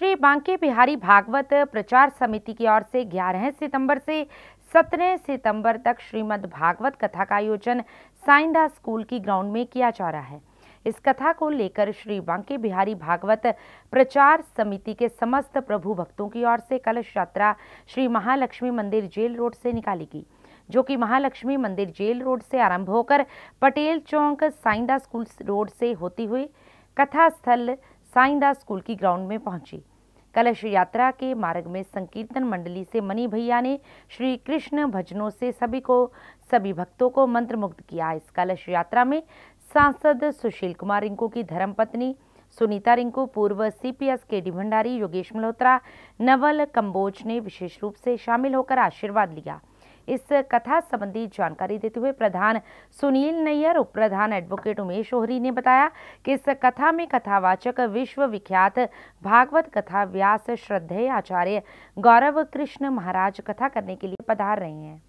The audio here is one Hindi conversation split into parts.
श्री बांके बिहारी भागवत प्रचार समिति की ओर से 11 सितंबर से 17 सितंबर तक श्रीमद् भागवत कथा का आयोजन साइंदा स्कूल की ग्राउंड में किया जा रहा है। इस कथा को लेकर श्री बांके बिहारी भागवत प्रचार समिति के समस्त प्रभु भक्तों की ओर से कलश यात्रा श्री महालक्ष्मी मंदिर जेल रोड से निकाली गई, जो कि महालक्ष्मी मंदिर जेल रोड से आरंभ होकर पटेल चौक साइंदा स्कूल रोड से होती हुई कथा स्थल साइंदा स्कूल की ग्राउंड में पहुँची। कलश यात्रा के मार्ग में संकीर्तन मंडली से मनी भैया ने श्री कृष्ण भजनों से सभी को, सभी भक्तों को मंत्र मुग्ध किया। इस कलश यात्रा में सांसद सुशील कुमार रिंकू की धर्मपत्नी, सुनीता रिंकू, पूर्व CPS K D Bhandari Yogesh Malhotra, Naval Kamboj ने विशेष रूप से शामिल होकर आशीर्वाद लिया। इस कथा संबंधी जानकारी देते हुए प्रधान सुनील नैयर उप प्रधान एडवोकेट उमेश ओहरी ने बताया कि इस कथा में कथावाचक विश्व विख्यात भागवत कथा व्यास श्रद्धेय आचार्य गौरव कृष्ण महाराज कथा करने के लिए पधार रहे हैं।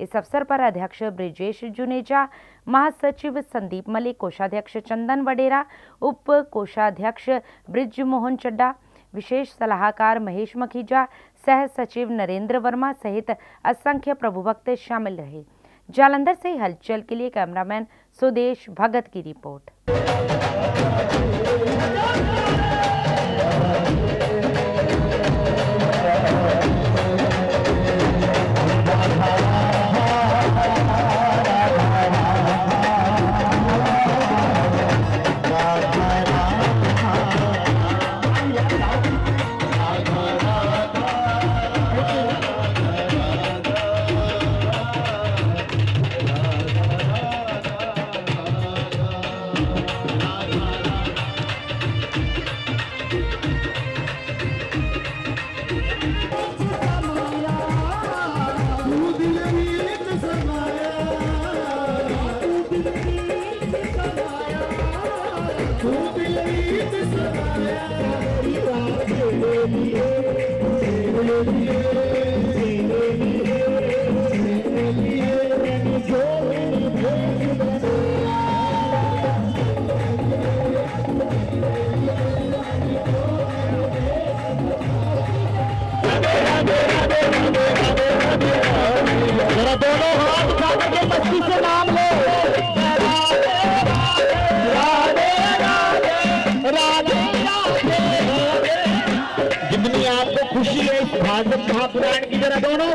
इस अवसर पर अध्यक्ष ब्रिजेश जुनेजा, महासचिव संदीप मलिक, कोषाध्यक्ष चंदन वडेरा, उप कोषाध्यक्ष ब्रिज मोहन चड्डा विशेष सलाहकार महेश मखीजा, सह सचिव नरेंद्र वर्मा सहित असंख्य प्रभुभक्त शामिल रहे। जालंधर से हलचल के लिए कैमरामैन सुदेश भगत की रिपोर्ट। जरा दोनों हाथ उठा करके है महापुराण की जरा दोनों